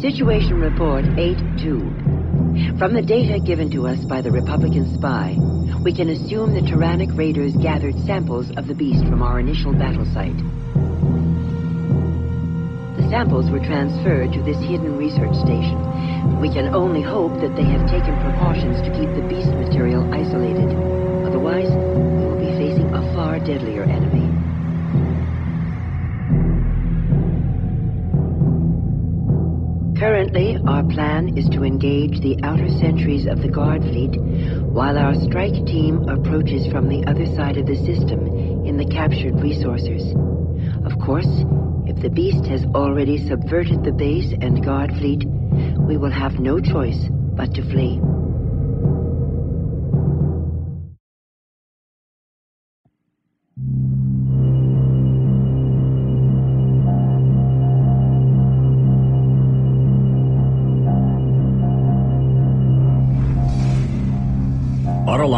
Situation report 8-2. From the data given to us by the Republican spy, we can assume the Turanic Raiders gathered samples of the beast from our initial battle site. The samples were transferred to this hidden research station. We can only hope that they have taken precautions to keep the beast material isolated. Otherwise, we will be facing a far deadlier enemy. Currently, our plan is to engage the outer sentries of the Guard Fleet while our strike team approaches from the other side of the system in the captured resources. Of course, if the beast has already subverted the base and Guard Fleet, we will have no choice but to flee.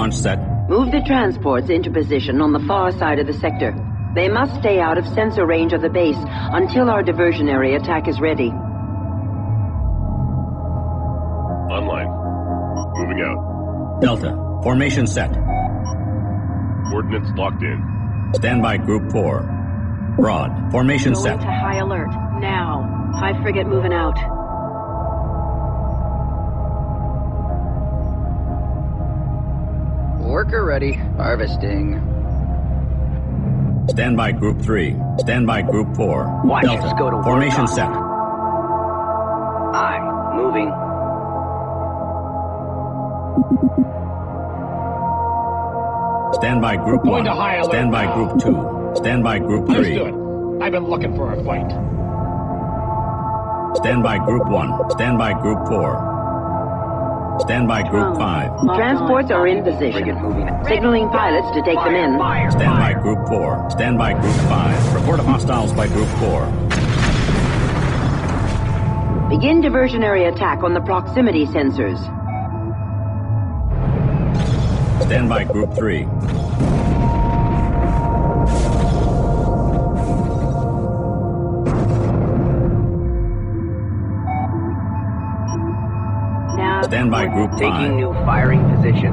Launch set. Move the transports into position on the far side of the sector. They must stay out of sensor range of the base until our diversionary attack is ready. Online. Moving out. Delta. Formation set. Coordinates locked in. Standby Group 4. Broad. Formation Going set. to high alert. Now. High frigate moving out. Worker ready. Harvesting. Standby Group 3. Stand by Group 4. Watch Delta. us go to Formation on- set. Aye. Moving. Stand by Group Going 1. to high alert Standby now. Group 2. Standby Group 3. Understood. I've been looking for a fight. Stand by Group 1. Stand by Group 4. Standby Group 5. Transports are in position. Signaling pilots to take them in. Stand by Group 4. Stand by Group 5. Report of hostiles by Group 4. Begin diversionary attack on the proximity sensors. Stand by Group 3. Now, Standby Group 5. Taking new firing position.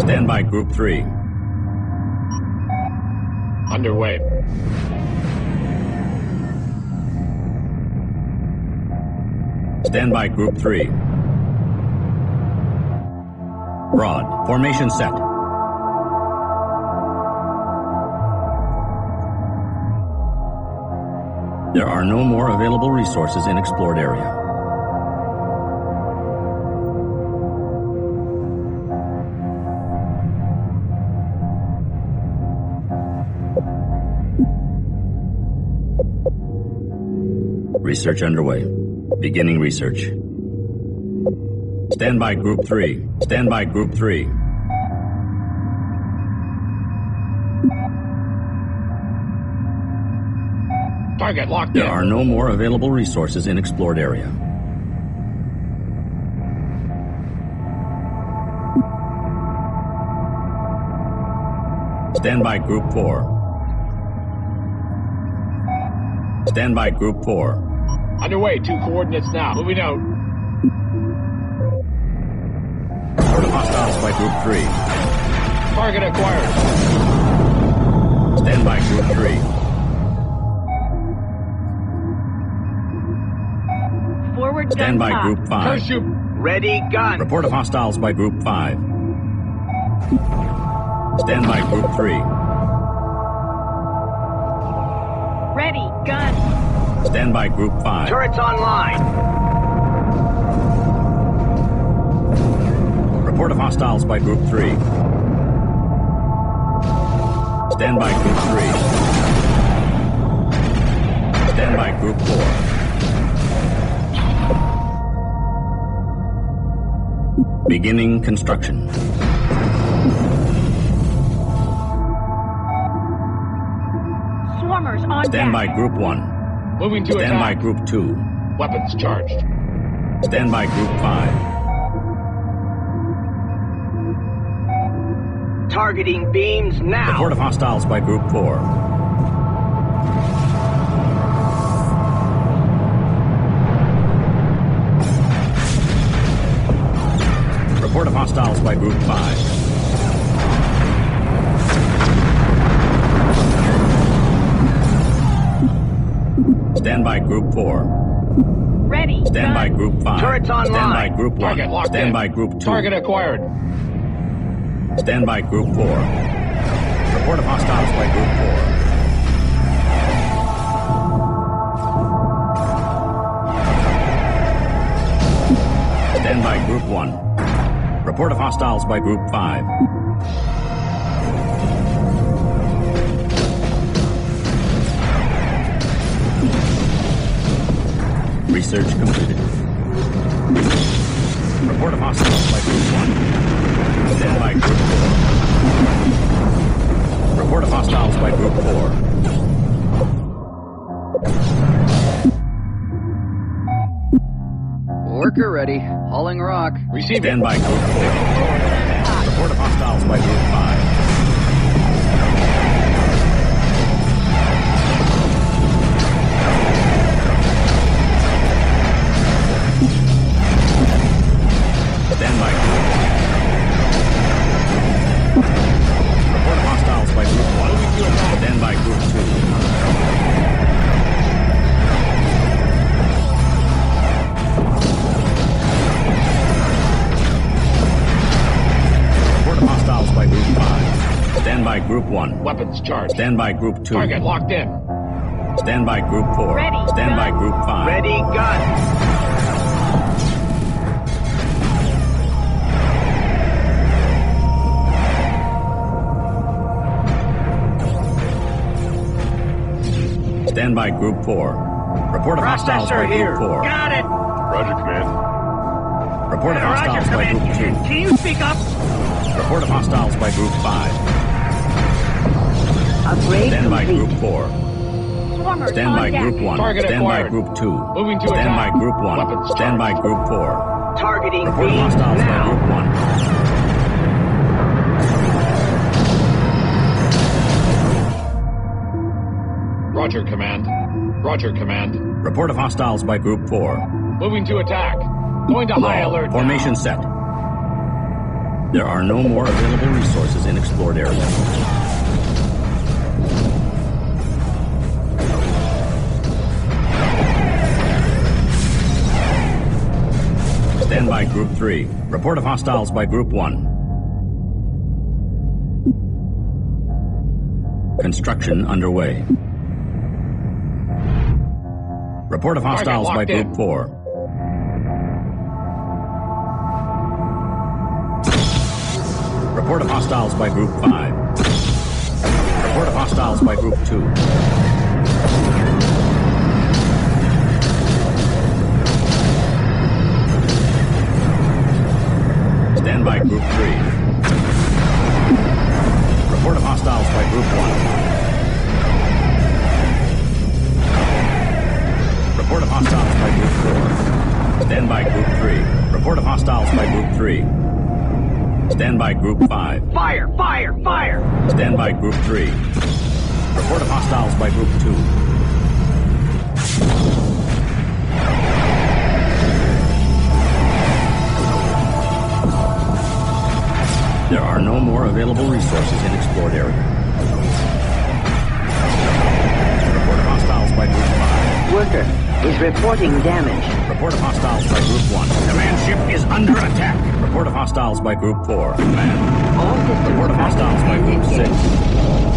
Standby Group 3. Underway. Standby Group 3. Broad. Formation set. There are no more available resources in explored area. Research underway. Beginning research. Standby Group 3. Stand by Group 3. Target locked There in. are no more available resources in explored area. Stand by Group 4. Stand by Group 4. Underway. Two coordinates now. Moving out. By Group 3. Target acquired. Stand by Group 3. forward Standby Group 5. Parachute. Ready, gun. Report of hostiles by Group 5. Stand by Group 3. Ready, gun. Stand by Group 5. Turrets online. Report of hostiles by Group 3. Stand by Group 3. Stand by Group 4. Beginning construction. Swarmers on Standby Group 1. Moving to Standby attack. Group 2. Weapons charged. Stand by Group 5. Targeting beams now. Report of hostiles by Group 4. Report of hostiles by Group 5. Stand by Group 4. Ready. Stand by Group 5. Turrets online. Stand by. Group 1. Target locked Stand in. by Group 2. Target acquired. Stand by Group 4. Report of hostiles by Group 4. Stand by Group 1. Report of hostiles by Group 5. Research completed. Report of hostiles Report of hostiles by Group 4. Worker ready. Hauling rock. Receiving. Stand by Group 4. Report of hostiles by Group 5. Group 1. Weapons charged. Stand by Group 2. Target locked in. Stand by Group 4. Ready. Stand by Group 5. Ready, gun. Stand by Group 4. Report of hostiles by Processor Group here. 4. Got it. Roger, Command. Report of Roger, by Command. Group 2. Can, can you speak up? Report of hostiles by Group 5. Upgrade Stand by. Group 4. Swarmer Stand by. Group 1. Target Stand by. Group 2. Moving to Stand attack. by Group 1. Weapons Stand by. Group 4. Targeting Report of beams hostiles by Group now. 1. Roger, Command. Roger, Command. Report of hostiles by Group 4. Moving to attack. Going to high alert. now. Formation set. There are no more available resources in explored area. Stand by Group 3. Report of hostiles by Group 1. Construction underway. Report of hostiles by in. Group 4. Report of hostiles by Group 5. Report of hostiles by Group 2. Stand by Group 3. Report of hostiles by Group 1. Report of hostiles by Group 4. Stand by Group 3. Report of hostiles by Group 3. Stand by Group 5. Fire, fire, fire. Stand by Group 3. Report of hostiles by Group 2. Resources in explored area. Report of hostiles by Group 5. Worker is reporting damage. Report of hostiles by Group 1. Command ship is under attack. Report of hostiles by Group 4. Command. All systems Report of hostiles by Group 6.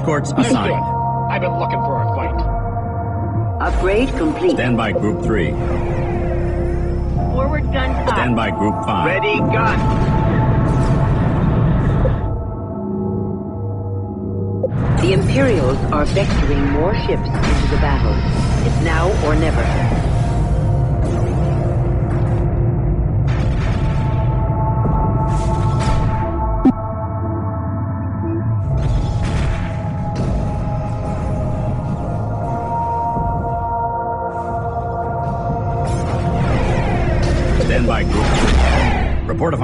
Escorts assigned. I've been looking for a fight. Upgrade complete. Stand by Group 3. Forward gun up. Stand by Group 5. Ready, gun. The Imperials are vectoring more ships into the battle. It's now or never.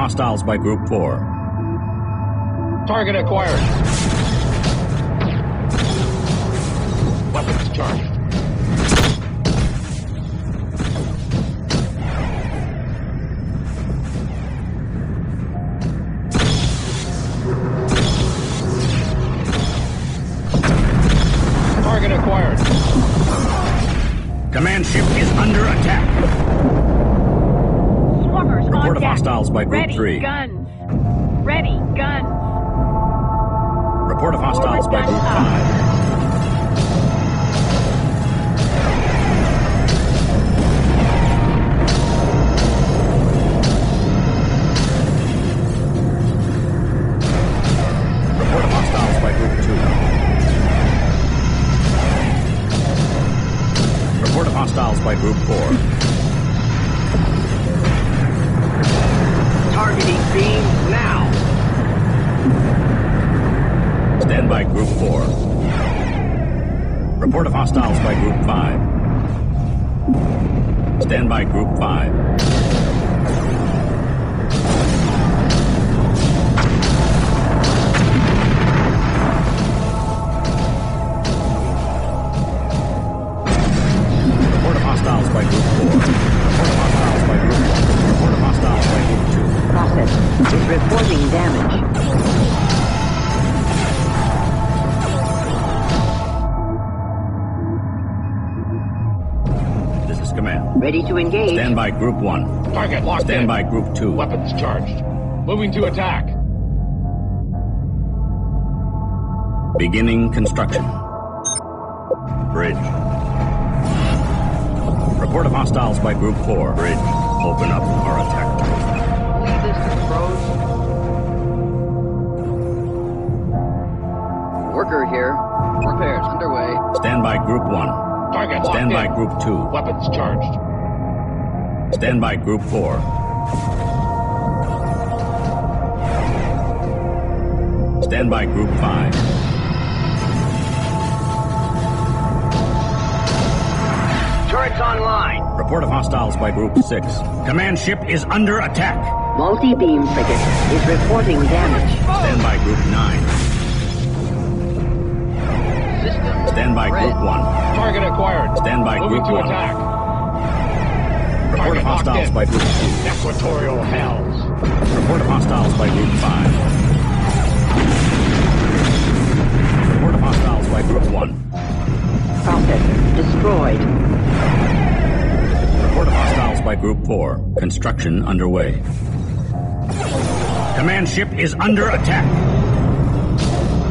Hostiles by Group 4. Target acquired. Weapons charged. Report on of deck. hostiles by Group Ready, 3. guns. Ready, guns. Report of hostiles by Group 5. Report of hostiles by Group 2. Report of hostiles by Group 4. Ready to engage. Stand by Group 1. Target locked Stand in. by Group 2. Weapons charged. Moving to attack. Beginning construction. Bridge. Report of hostiles by Group 4. Bridge. Open up or attack. Leave this to the pros. Worker here. Repairs underway. Stand by Group 1. Target locked Stand by in. Group 2. Weapons charged. Stand by Group 4. Stand by Group 5. Turrets online. Report of hostiles by Group 6. Command ship is under attack. Multi-beam frigate is reporting damage. Stand by Group 9. System. Stand by red. Group 1. Target acquired. Stand by Moving Group to 1. attack. Report of hostiles by Group 2. Equatorial hells. Report of hostiles by Group 5. Report of hostiles by Group 1. Process destroyed. Report of hostiles by Group 4. Construction underway. Command ship is under attack.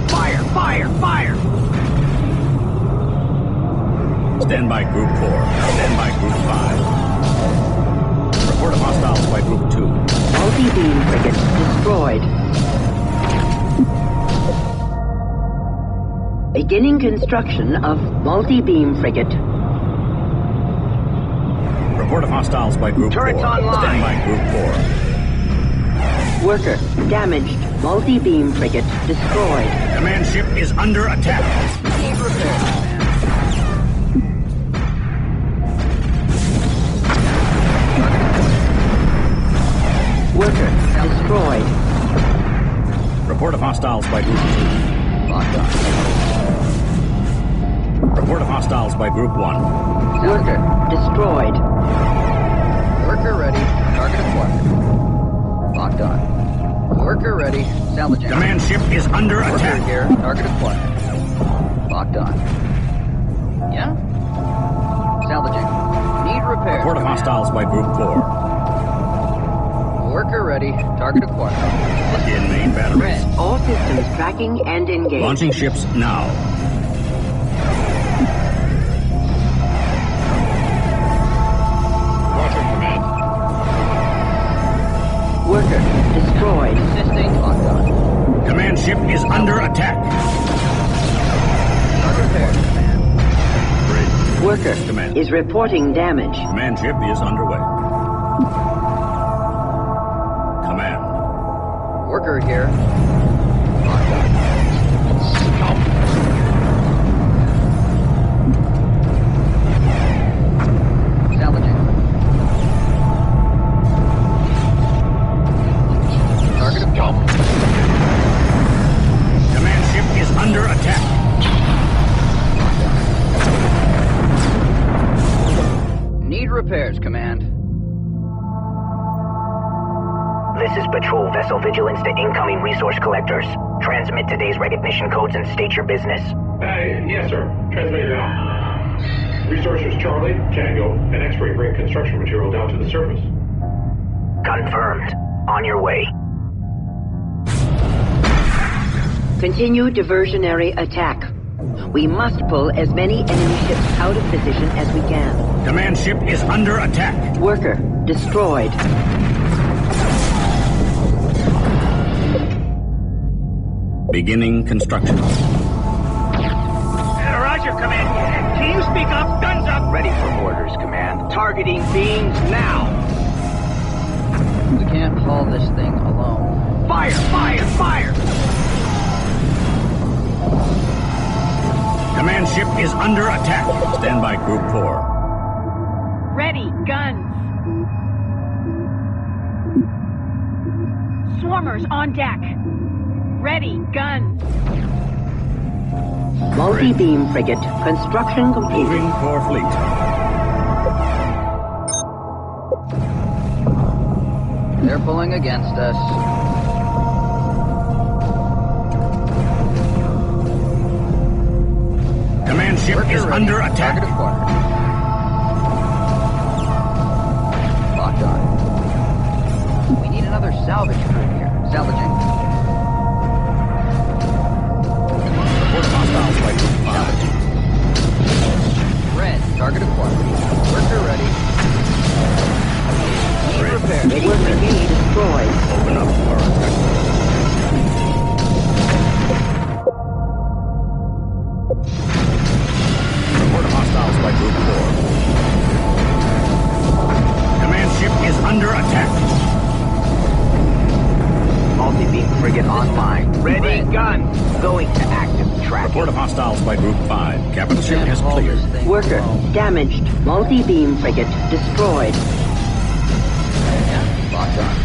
Fire, fire, fire. Stand by Group 4. Stand by Group 5. Report of hostiles by Group 2. Multi-beam frigate destroyed. Beginning construction of multi-beam frigate. Report of hostiles by Group Turrets 4. online. Stand by Group 4. Worker damaged. Multi-beam frigate destroyed. Command ship is under attack. Report of hostiles by Group 2. Locked on. Report of hostiles by Group 1. Worker destroyed. Worker ready. Target acquired. Locked on. Worker ready. Salvaging. Command ship is under Worker attack. here. Target acquired. Locked on. Yeah? Salvaging. Need repair. Report of hostiles by Group 4. Worker ready. Target acquired. In main batteries. Red. All systems tracking and engaged. Launching ships now. Roger, command. Worker destroyed. Assisting. Locked on. Command ship is under attack. Target repairs. Command. Worker Command. is reporting damage. Command ship is underway. Here. Resource collectors. Transmit today's recognition codes and state your business. Uh, yes, sir. Transmit now. Resources Charlie, Tango, and X-Ray bring construction material down to the surface. Confirmed. On your way. Continue diversionary attack. We must pull as many enemy ships out of position as we can. Command ship is under attack. Worker, destroyed. Beginning construction. Roger, Command. Can you speak up? Guns up! Ready for orders, Command. Targeting beams now. We can't haul this thing alone. Fire, fire, fire! Command ship is under attack. Stand by Group 4. Ready, guns. Swarmers on deck. Ready, guns. Multi-beam frigate. Construction complete. Moving for fleet. They're pulling against us. Command ship Worker is ready. under Target attack. acquired. Locked on. We need another salvage crew here. Salvaging. Hostiles by Group 5. Red. Target acquired. Worker ready. Need repairs. Worker B destroyed. Open up for attack. Report hostiles by Group 4. Command ship is under attack. Multi-beam frigate online. Ready, Red. gun. Going to active tracking. Report of hostiles by Group 5. Capital ship has cleared. Worker, damaged. Multi-beam frigate destroyed. Yeah, on.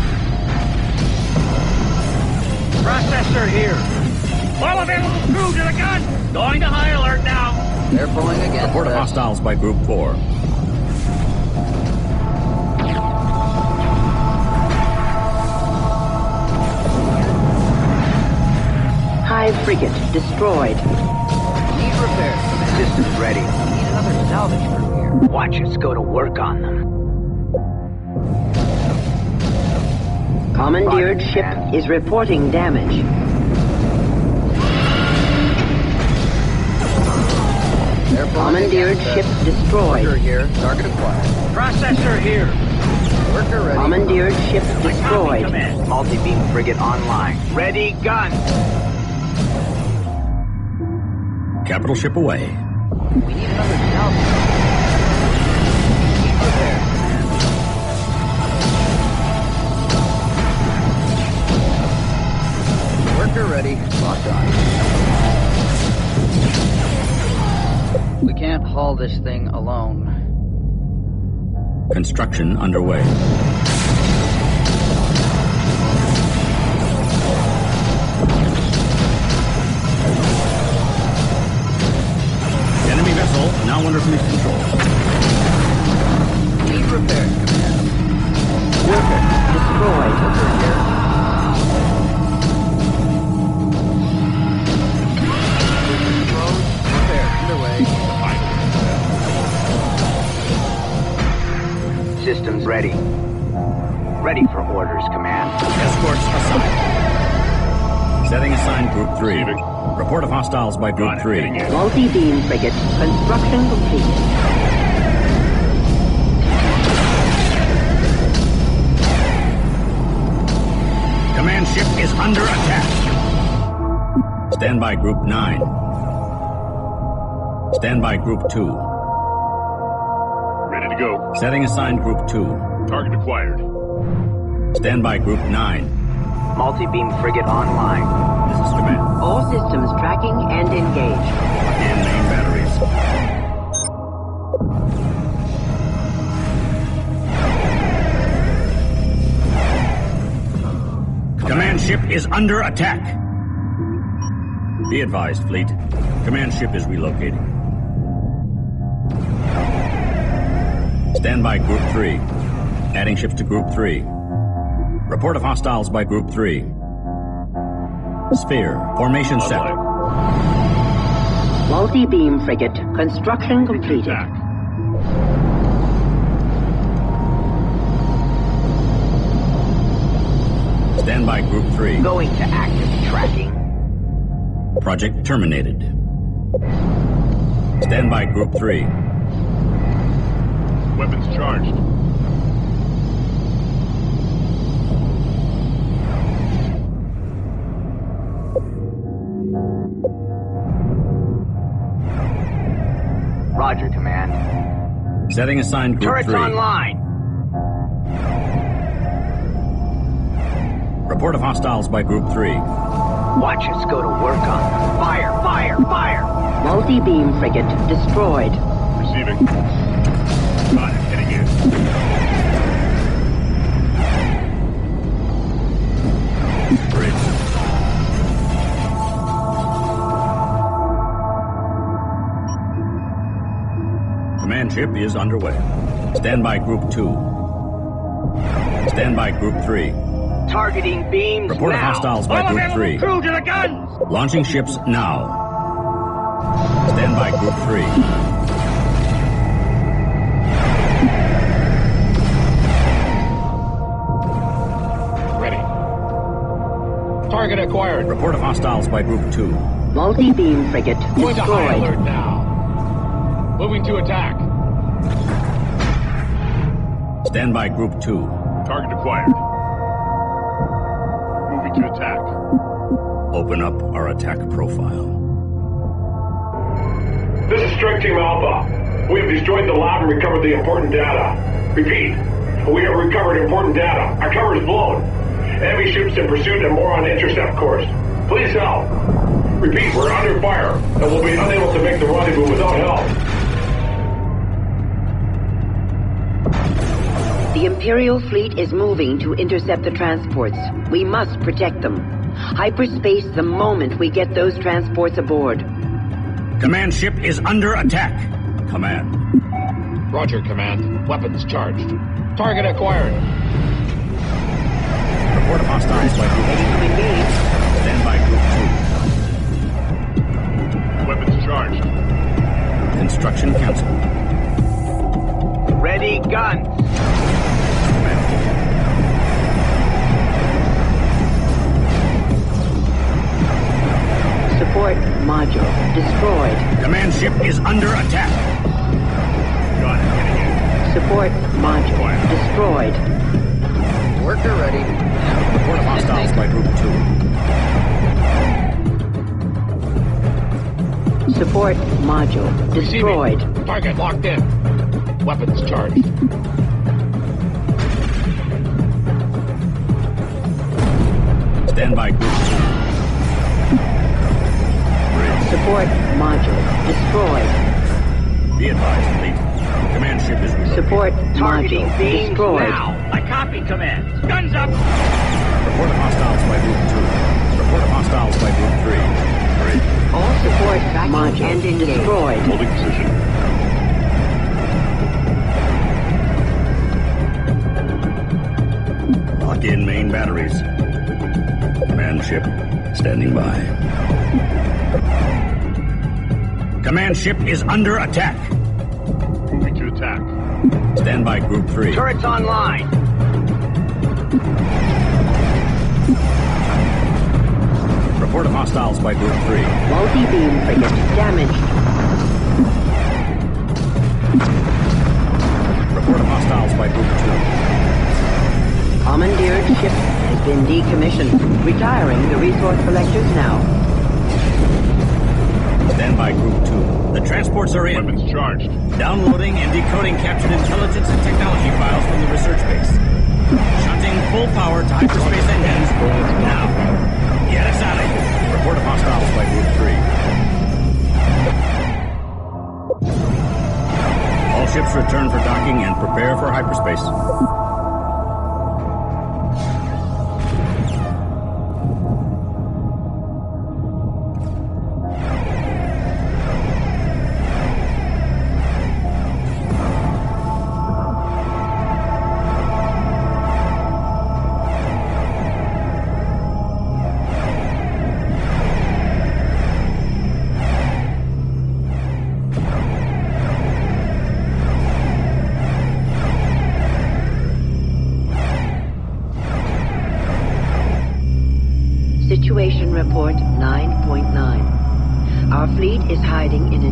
Processor here. All available crew to the gun. Going to high alert now. They're pulling against Report of hostiles by Group 4. Hive frigate destroyed. Need repairs. Systems ready. Need another salvage crew here. Watch us go to work on them. Commandeered Roger, ship man. is reporting damage. They're Commandeered against ship us. destroyed. Worker here. Target acquired. Processor here. Worker ready. Commandeered ship destroyed. Multi-beam frigate online. Ready, gun. Capital ship away. We need another salvage. Need repairs. Command. Worker ready. Locked on. We can't haul this thing alone. Construction underway. Now under fleet control. Need repairs, Command. Worker destroyed. Worker here. Repairs underway. Systems ready. Ready for orders, Command. Escorts assigned. Setting assigned Group 3. Report of hostiles by Group 3. Multi-beam frigate. Construction complete. Command ship is under attack. Stand by Group 9. Stand by Group 2. Ready to go. Setting assigned Group 2. Target acquired. Stand by Group 9. Multi-beam frigate online. This is command. All systems tracking and engaged. And main batteries. Command ship is under attack. Be advised, fleet. Command ship is relocating. Stand by Group 3. Adding ships to Group 3. Report of hostiles by Group 3. Sphere. Formation set. Multi-beam frigate. Construction completed. Attack. Stand by Group 3. Going to active tracking. Project terminated. Stand by Group 3. Weapons charged. Setting assigned Group Turrets 3. online. Report of hostiles by Group 3. Watch us go to work on them. Fire, fire, fire! Multi-beam frigate destroyed. Receiving. Command ship is underway. Stand by Group 2. Stand by Group 3. Targeting beams Report of now. hostiles by All Group 3. crew to the guns! Launching ships now. Stand by Group 3. Ready. Target acquired. Report of hostiles by Group 2. Multi-beam frigate Going to high destroyed. alert now. Moving to attack. Stand by Group 2. Target acquired. Moving to attack. Open up our attack profile. This is Strike Team Alpha. We have destroyed the lab and recovered the important data. Repeat, we have recovered important data. Our cover is blown. Enemy ships in pursuit and more on intercept course. Please help. Repeat, we're under fire and we'll be unable to make the rendezvous without help. Imperial fleet is moving to intercept the transports. We must protect them. Hyperspace the moment we get those transports aboard. Command ship is under attack. Command. Roger, Command. Weapons charged. Target acquired. Report of hostiles by Group 2. Ready to engage. Stand by Group two. Weapons charged. Construction cancelled. Ready guns. Support module destroyed. Command ship is under attack. Got it. Getting in. Support module destroyed. Worker ready. Report of hostiles by Group 2. Support module destroyed. Receiving. Target locked in. Weapons charged. Stand by Group 2. Bridge. Support module destroyed. Be advised, fleet. Command ship is relocated. Support Targeting module beams destroyed. now. I copy command. Guns up! Report of hostiles by Group 2. Report of hostiles by Group 3. Bridge. All support module destroyed. Holding position. Lock in main batteries. Command ship standing by. Command ship is under attack. Moving to attack. Stand by Group 3. Turrets online. Report of hostiles by Group 3. Multi-beam frigate damaged. Report of hostiles by Group 2. Commandeered ship has been decommissioned. Retiring the resource collectors now. 2. Stand by Group 2. The transports are in. Weapons charged. Downloading and decoding captured intelligence and technology files from the research base. Shunting full power to hyperspace engines now. Get us out of here. Report of hostiles by Group 3. All ships return for docking and prepare for hyperspace.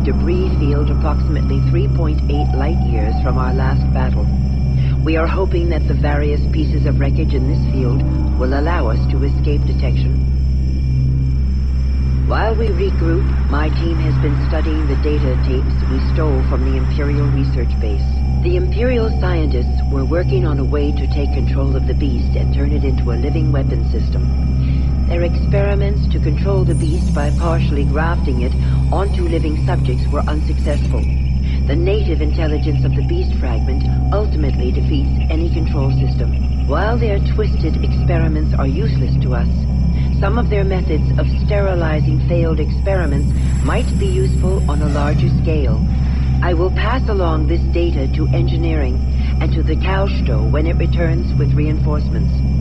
Debris field approximately 3.8 light years from our last battle. We are hoping that the various pieces of wreckage in this field will allow us to escape detection. While we regroup, my team has been studying the data tapes we stole from the Imperial Research Base. The Imperial scientists were working on a way to take control of the beast and turn it into a living weapon system. Their experiments to control the beast by partially grafting it onto living subjects were unsuccessful. The native intelligence of the beast fragment ultimately defeats any control system. While their twisted experiments are useless to us, some of their methods of sterilizing failed experiments might be useful on a larger scale. I will pass along this data to engineering and to the Kalsto when it returns with reinforcements.